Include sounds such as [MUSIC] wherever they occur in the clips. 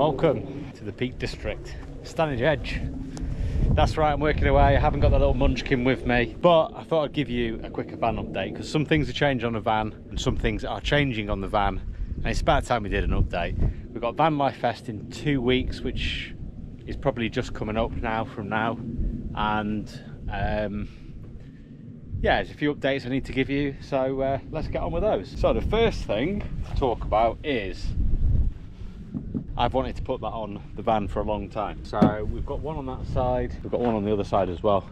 Welcome to the Peak District, Stanage Edge. That's right, I'm working away. I haven't got that little munchkin with me, but I thought I'd give you a quick van update because some things are changing on the van and some things are changing on the van. And it's about time we did an update. We've got Van Life Fest in two weeks, which is probably just coming up now from now. And um, yeah, there's a few updates I need to give you, so uh, let's get on with those. So the first thing to talk about is I've wanted to put that on the van for a long time. So we've got one on that side, we've got one on the other side as well.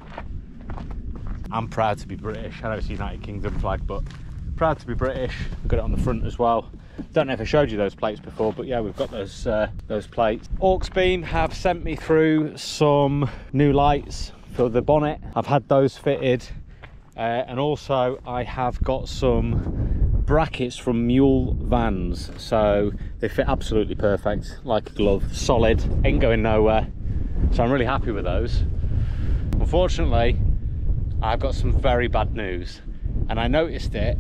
I'm proud to be British. I know it's the United Kingdom flag, but proud to be British. We've got it on the front as well. Don't know if I showed you those plates before, but yeah, we've got those uh, those plates. Auxbeam have sent me through some new lights for the bonnet. I've had those fitted uh, and also I have got some brackets from Mule Vans. So they fit absolutely perfect, like a glove, solid, ain't going nowhere. So I'm really happy with those. Unfortunately, I've got some very bad news and I noticed it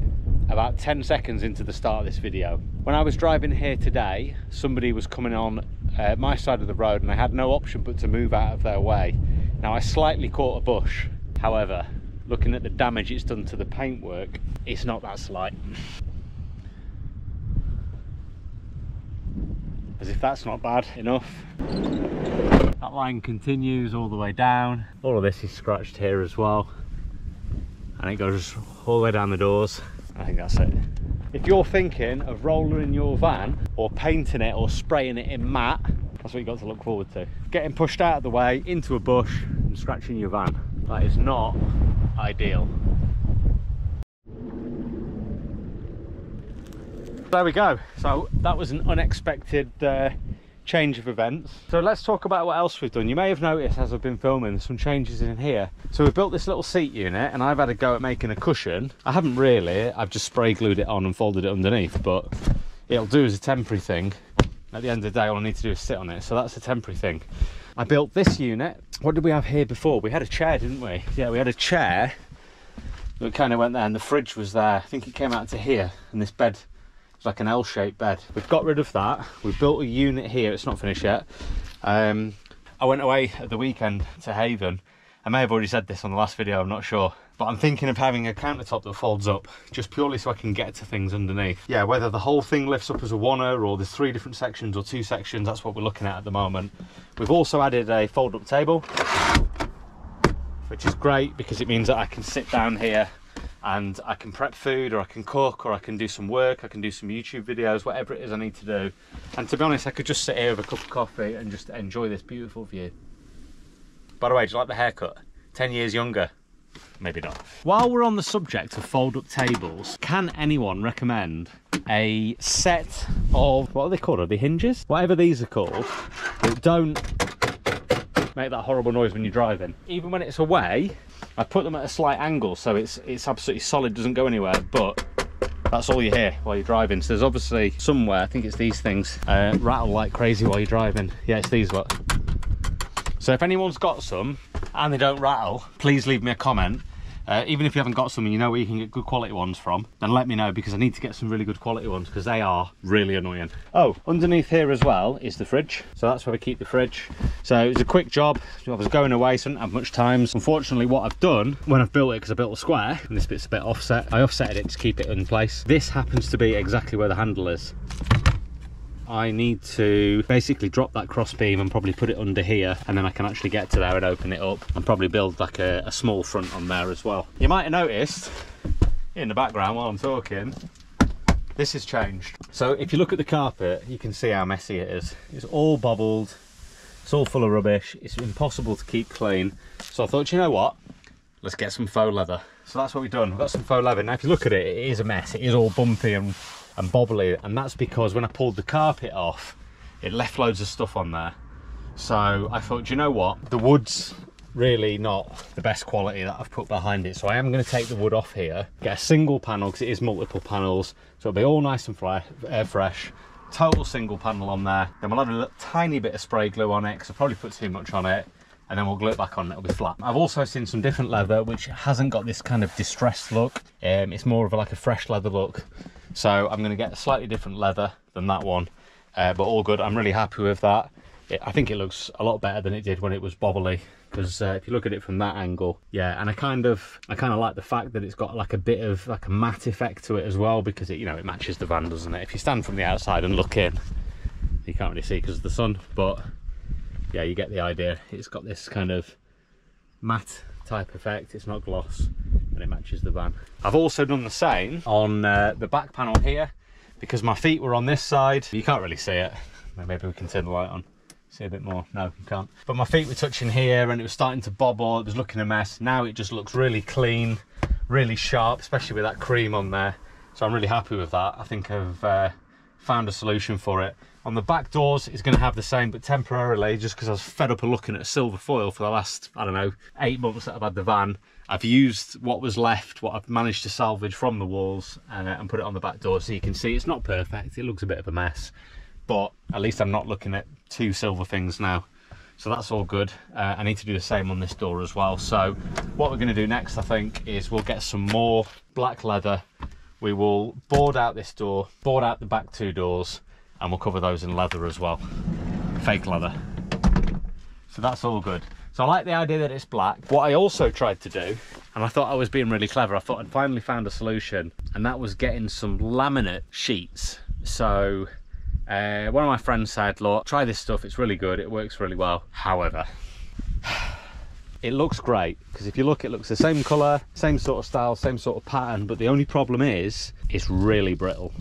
about 10 seconds into the start of this video. When I was driving here today, somebody was coming on uh, my side of the road and I had no option but to move out of their way. Now I slightly caught a bush, however, looking at the damage it's done to the paintwork, it's not that slight. As if that's not bad enough. That line continues all the way down. All of this is scratched here as well. And it goes all the way down the doors. I think that's it. If you're thinking of rolling your van or painting it or spraying it in matte, that's what you've got to look forward to. Getting pushed out of the way into a bush and scratching your van. That is not ideal. There we go. So that was an unexpected uh, change of events. So let's talk about what else we've done. You may have noticed as I've been filming some changes in here. So we've built this little seat unit and I've had a go at making a cushion. I haven't really, I've just spray glued it on and folded it underneath, but it'll do as a temporary thing. At the end of the day, all I need to do is sit on it. So that's a temporary thing. I built this unit. What did we have here before? We had a chair, didn't we? Yeah, we had a chair that kind of went there and the fridge was there. I think it came out to here and this bed was like an L-shaped bed. We've got rid of that. We've built a unit here. It's not finished yet. Um, I went away at the weekend to Haven. I may have already said this on the last video, I'm not sure. But I'm thinking of having a countertop that folds up, just purely so I can get to things underneath. Yeah, whether the whole thing lifts up as a oneer or there's three different sections or two sections, that's what we're looking at at the moment. We've also added a fold-up table, which is great because it means that I can sit down here and I can prep food or I can cook or I can do some work, I can do some YouTube videos, whatever it is I need to do. And to be honest, I could just sit here with a cup of coffee and just enjoy this beautiful view. By the way, do you like the haircut? 10 years younger maybe not. While we're on the subject of fold-up tables, can anyone recommend a set of, what are they called? Are they hinges? Whatever these are called, that don't make that horrible noise when you're driving. Even when it's away, I put them at a slight angle so it's it's absolutely solid, doesn't go anywhere, but that's all you hear while you're driving. So there's obviously somewhere, I think it's these things, uh, rattle like crazy while you're driving. Yeah, it's these what. So if anyone's got some and they don't rattle, please leave me a comment uh, even if you haven't got some and you know where you can get good quality ones from, then let me know because I need to get some really good quality ones because they are really annoying. Oh, underneath here as well is the fridge. So that's where we keep the fridge. So it was a quick job. I was going away, so I didn't have much time. Unfortunately, what I've done when I've built it, because I built a square, and this bit's a bit offset, I offsetted it to keep it in place. This happens to be exactly where the handle is. I need to basically drop that cross beam and probably put it under here and then I can actually get to there and open it up and probably build like a, a small front on there as well. You might have noticed in the background while I'm talking this has changed. So if you look at the carpet you can see how messy it is. It's all bobbled, it's all full of rubbish, it's impossible to keep clean. So I thought you know what, let's get some faux leather. So that's what we've done, we've got some faux leather. Now if you look at it, it is a mess, it is all bumpy and and bobbly and that's because when I pulled the carpet off it left loads of stuff on there. So I thought you know what? The wood's really not the best quality that I've put behind it so I am going to take the wood off here get a single panel because it is multiple panels so it'll be all nice and fre fresh. Total single panel on there. Then we'll add a tiny bit of spray glue on it because I probably put too much on it and then we'll glue it back on and it'll be flat i've also seen some different leather which hasn't got this kind of distressed look um, it's more of a, like a fresh leather look so I'm going to get a slightly different leather than that one. uh, but all good. I'm really happy with that. It, I think it looks a lot better than it did when it was bobbly because uh, if you look at it from that angle yeah and i kind of i kind of like the fact that it's got like a bit of like a matte effect to it as well because it you know it matches the van doesn't it if you stand from the outside and look in you can't really see because of the sun but yeah you get the idea. It's got this kind of matte type effect. It's not gloss and it matches the van. I've also done the same on uh, the back panel here because my feet were on this side. You can't really see it. Maybe we can turn the light on see a bit more. No you can't. But my feet were touching here and it was starting to bobble. It was looking a mess. Now it just looks really clean really sharp especially with that cream on there. So i'm really happy with that. I think i've uh, found a solution for it on the back doors it's going to have the same but temporarily just because i was fed up of looking at silver foil for the last i don't know eight months that i've had the van. I've used what was left, what I've managed to salvage from the walls uh, and put it on the back door so you can see it's not perfect, it looks a bit of a mess but at least I'm not looking at two silver things now. So that's all good. Uh, I need to do the same on this door as well. So what we're going to do next I think is we'll get some more black leather. We will board out this door board out the back two doors and we'll cover those in leather as well fake leather so that's all good so I like the idea that it's black. What I also tried to do, and I thought I was being really clever, I thought I'd finally found a solution, and that was getting some laminate sheets. So uh, one of my friends said, look, try this stuff, it's really good, it works really well. However, [SIGHS] it looks great because if you look, it looks the same colour, same sort of style, same sort of pattern, but the only problem is it's really brittle.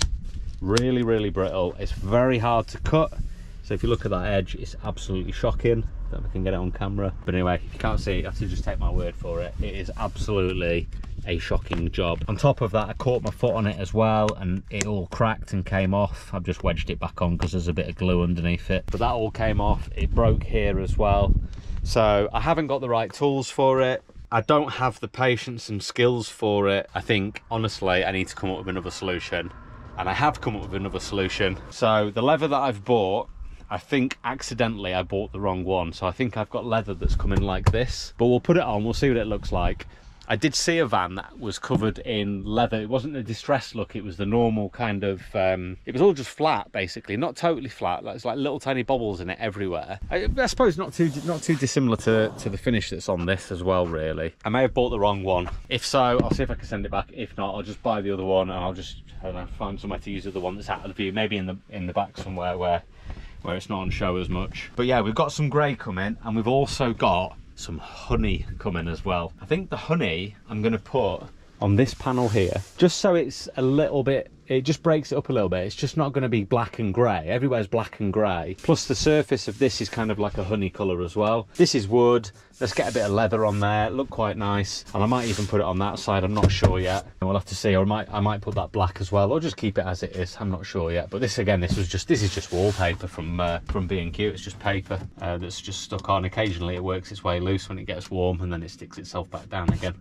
Really, really brittle. It's very hard to cut. So if you look at that edge, it's absolutely shocking. If I can get it on camera. But anyway, if you can't see it, you have to just take my word for it. It is absolutely a shocking job. On top of that, I caught my foot on it as well and it all cracked and came off. I've just wedged it back on because there's a bit of glue underneath it. But that all came off. It broke here as well. So I haven't got the right tools for it. I don't have the patience and skills for it. I think, honestly, I need to come up with another solution. And I have come up with another solution. So the leather that I've bought I think accidentally I bought the wrong one. So I think I've got leather that's coming like this. But we'll put it on, we'll see what it looks like. I did see a van that was covered in leather. It wasn't a distressed look, it was the normal kind of, um, it was all just flat basically, not totally flat. Like, it's like little tiny bubbles in it everywhere. I, I, suppose not too not too dissimilar to, to the finish that's on this as well, really. I may have bought the wrong one. If so, I'll see if I can send it back. If not, I'll just buy the other one and I'll just, I don't know, find somewhere to use the one that's out of the view, maybe in the in the back somewhere where where it's not on show as much. But yeah, we've got some grey coming and we've also got some honey coming as well. I think the honey I'm to put on this panel here, just so it's a little bit it just breaks it up a little bit. It's just not going to be black and grey. Everywhere's black and grey. Plus the surface of this is kind of like a honey colour as well. This is wood. Let's get a bit of leather on there. Look quite nice. And I might even put it on that side. I'm not sure yet. We'll have to see. Or I might, I might put that black as well. Or just keep it as it is. I'm not sure yet. But this again, this was just this is just wallpaper from uh, from B&Q. It's just paper uh, that's just stuck on. Occasionally it works its way loose when it gets warm and then it sticks itself back down again.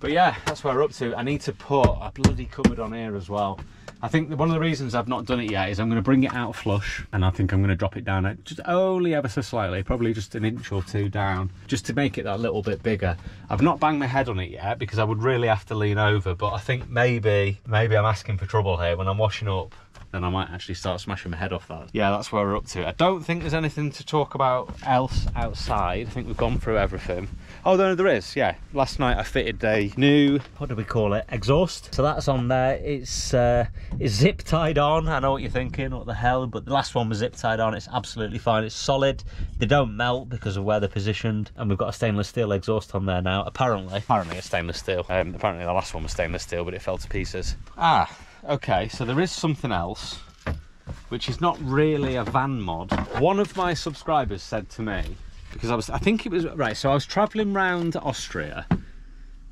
But yeah, that's where we're up to. I need to put a bloody cupboard on here as well. I think one of the reasons I've not done it yet is I'm going to bring it out flush and I think I'm going to drop it down just only ever so slightly, probably just an inch or two down, just to make it that little bit bigger. I've not banged my head on it yet because I would really have to lean over, but I think maybe, maybe I'm asking for trouble here when I'm washing up then I might actually start smashing my head off that. Yeah, that's where we're up to. I don't think there's anything to talk about else outside. I think we've gone through everything. Oh, no, there is, yeah. Last night I fitted a new, what do we call it, exhaust. So that's on there. It's, uh, it's zip tied on. I know what you're thinking, what the hell, but the last one was zip tied on. It's absolutely fine. It's solid. They don't melt because of where they're positioned. And we've got a stainless steel exhaust on there now, apparently. Apparently it's stainless steel. Um, apparently the last one was stainless steel, but it fell to pieces. Ah, okay, so there is something else, which is not really a van mod. One of my subscribers said to me, because I was, I think it was, right, so I was traveling around Austria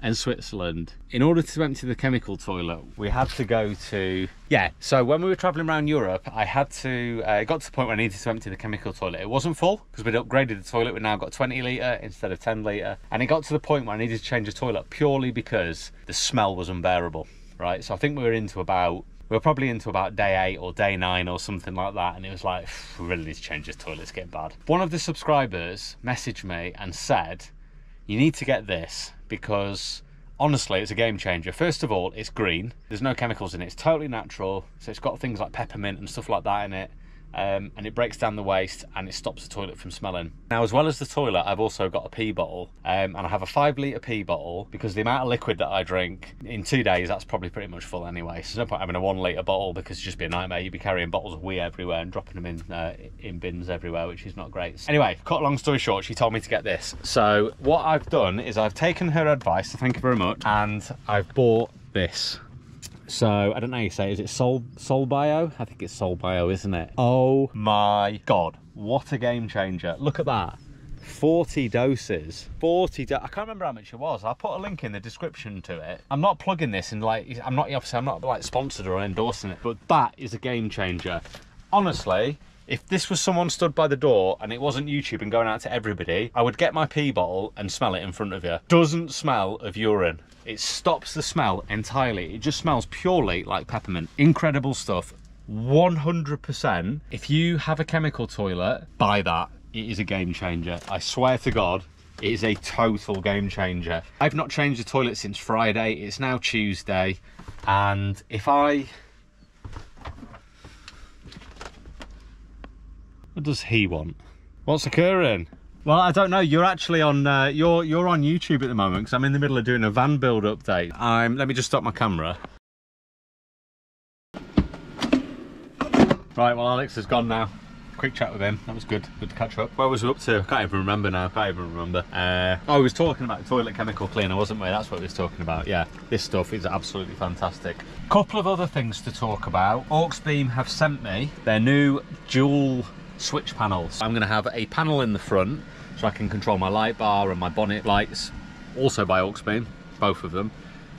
and Switzerland. In order to empty the chemical toilet, we had to go to, yeah, so when we were traveling around Europe, I had to, uh, it got to the point where I needed to empty the chemical toilet. It wasn't full because we'd upgraded the toilet. We now got 20 litre instead of 10 litre. And it got to the point where I needed to change the toilet purely because the smell was unbearable right? So I think we were into about we were probably into about day eight or day nine or something like that, and it was like, we really need to change this toilet, it's getting bad. One of the subscribers messaged me and said, You need to get this because honestly, it's a game changer. First of all, it's green, there's no chemicals in it, it's totally natural, so it's got things like peppermint and stuff like that in it. Um, and it breaks down the waste and it stops the toilet from smelling. Now, as well as the toilet, I've also got a pee bottle, um, and I have a five litre pee bottle because the amount of liquid that I drink in two days, that's probably pretty much full anyway. So, no point having a one litre bottle because it'd just be a nightmare. You'd be carrying bottles of wee everywhere and dropping them in uh, in bins everywhere, which is not great. Anyway, cut long story short, she told me to get this. So, what I've done is I've taken her advice, so thank you very much, and I've bought this. So I don't know how you say it. Is it Sol Soul Bio? I think it's Sol Bio, isn't it? Oh my god. What a game changer. Look at that. 40 doses 40 do i can't remember how much it was i'll put a link in the description to it i'm not plugging this and like i'm not obviously i'm not like sponsored or endorsing it but that is a game changer honestly if this was someone stood by the door and it wasn't YouTube and going out to everybody, I would get my pee bottle and smell it in front of you. Doesn't smell of urine. It stops the smell entirely. It just smells purely like peppermint. Incredible stuff. 100%. If you have a chemical toilet, buy that. It is a game changer. I swear to God, it is a total game changer. I've not changed the toilet since Friday. It's now Tuesday. And if I What does he want? What's occurring? Well, I don't know. You're actually on uh, you're you're on YouTube at the moment because I'm in the middle of doing a van build update. I'm. Let me just stop my camera. Right. Well, Alex has gone now. Quick chat with him. That was good. Good to catch up. Where was we up to? I can't even remember now. I can't even remember. Uh, oh, we was talking about toilet chemical cleaner, wasn't we? That's what we was talking about. Yeah. This stuff is absolutely fantastic. A couple of other things to talk about. Auxbeam have sent me their new dual switch panels. I'm going to have a panel in the front so I can control my light bar and my bonnet lights, also by Auxbeam, both of them.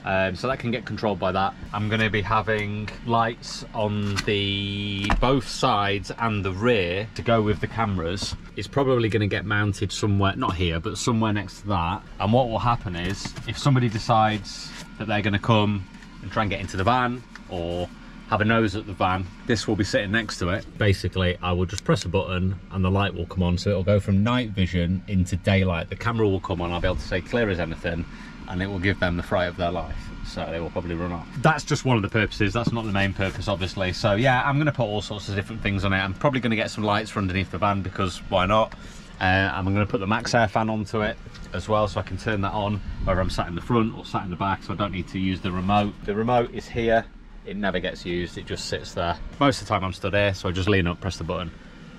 Um, so that can get controlled by that. I'm going to be having lights on the both sides and the rear to go with the cameras. It's probably going to get mounted somewhere, not here, but somewhere next to that. And what will happen is, if somebody decides that they're going to come and try and get into the van or have a nose at the van. This will be sitting next to it. Basically, I will just press a button and the light will come on. So it'll go from night vision into daylight. The camera will come on. I'll be able to say clear as anything and it will give them the fright of their life. So they will probably run off. That's just one of the purposes. That's not the main purpose, obviously. So yeah, I'm going to put all sorts of different things on it. I'm probably going to get some lights for underneath the van because why not? Uh, I'm going to put the Maxxair fan onto it as well so I can turn that on whether I'm sat in the front or sat in the back so I don't need to use the remote. The remote is here it never gets used it just sits there. Most of the time i'm stood here so i just lean up press the button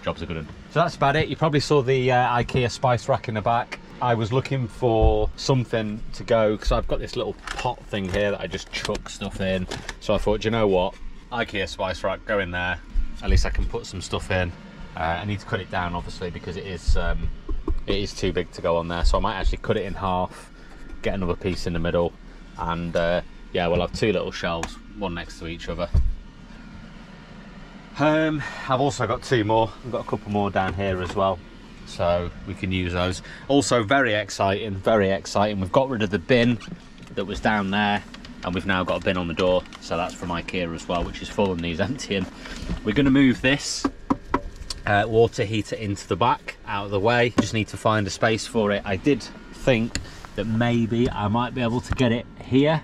job's a good. One so that's about it. You probably saw the uh, ikea spice rack in the back. I was looking for something to go because i've got this little pot thing here that i just chuck stuff in. So i thought you know what? Ikea spice rack go in there. At least i can put some stuff in. Uh, i need to cut it down obviously because it is um, it is too big to go on there. So i might actually cut it in half get another piece in the middle and uh, yeah we'll have two little shelves one next to each other. Um, I've also got two more. I've got a couple more down here as well so we can use those. Also very exciting very exciting. We've got rid of the bin that was down there and we've now got a bin on the door. So that's from Ikea as well which is full and needs emptying. We're going to move this uh, water heater into the back out of the way. Just need to find a space for it. I did think that maybe I might be able to get it here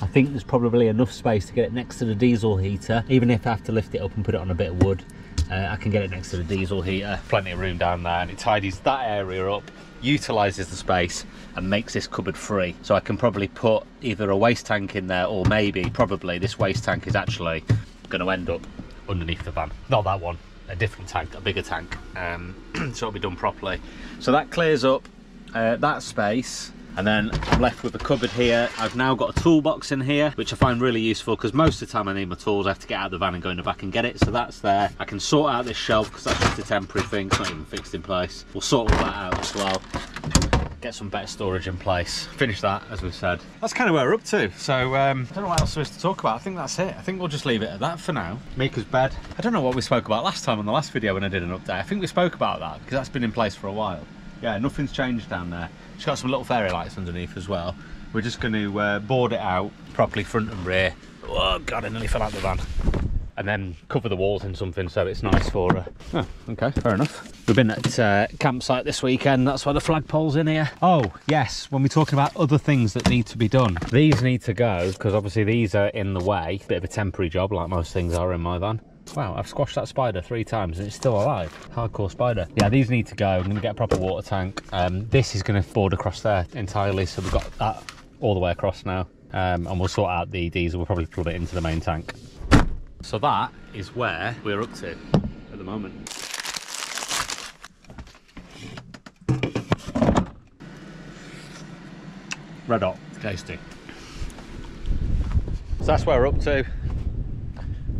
I think there's probably enough space to get it next to the diesel heater, even if I have to lift it up and put it on a bit of wood. Uh, I can get it next to the diesel heater. Plenty of room down there and it tidies that area up, utilises the space and makes this cupboard free. So I can probably put either a waste tank in there or maybe, probably, this waste tank is actually going to end up underneath the van. Not that one, a different tank, a bigger tank. Um, [CLEARS THROAT] so it'll be done properly. So that clears up uh, that space and then I'm left with a cupboard here. I've now got a toolbox in here, which I find really useful because most of the time I need my tools, I have to get out of the van and go in the back and get it. So that's there. I can sort out this shelf because that's just a temporary thing. It's not even fixed in place. We'll sort all that out as well. Get some better storage in place. Finish that, as we've said. That's kind of where we're up to. So um, I don't know what else there is to talk about. I think that's it. I think we'll just leave it at that for now. Mika's bed. I don't know what we spoke about last time on the last video when I did an update. I think we spoke about that because that's been in place for a while. Yeah, nothing's changed down there. It's got some little fairy lights underneath as well. We're just going to uh, board it out properly front and rear. Oh god, I nearly fell out the van. And then cover the walls in something so it's nice for... Uh... Oh, okay, fair enough. We've been at uh, campsite this weekend, that's why the flagpole's in here. Oh, yes, when we're talking about other things that need to be done. These need to go, because obviously these are in the way. Bit of a temporary job, like most things are in my van. Wow, I've squashed that spider three times and it's still alive. Hardcore spider. Yeah, these need to go. I'm going to get a proper water tank. Um, this is going to board across there entirely, so we've got that all the way across now. Um, and we'll sort out the diesel. We'll probably plug it into the main tank. So that is where we're up to at the moment. Red hot, tasty. So that's where we're up to.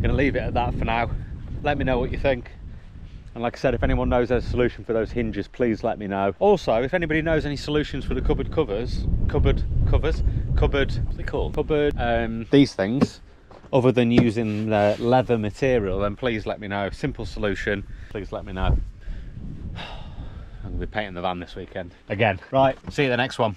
Gonna leave it at that for now. Let me know what you think. And like I said, if anyone knows a solution for those hinges, please let me know. Also, if anybody knows any solutions for the cupboard covers, cupboard covers, cupboard, what's they called? Cupboard, um, these things, other than using the leather material, then please let me know. Simple solution, please let me know. [SIGHS] I'm gonna be painting the van this weekend. Again. Right, see you the next one.